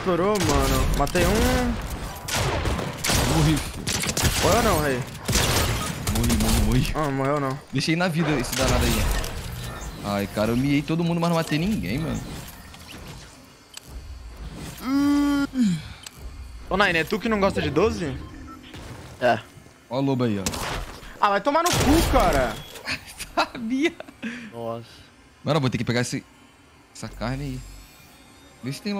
estourou, mano. Matei um. Morri. Morreu não, rei? Morri, morri, morri. Ah, morreu não. Deixei na vida esse danado aí. Ai, cara, eu miei todo mundo, mas não matei ninguém, mano. Ô, Nine, é tu que não gosta de 12? É. Ó o lobo aí, ó. Ah, vai tomar no cu, cara. Sabia. Nossa. Mano, eu vou ter que pegar esse... essa carne aí. Vê se tem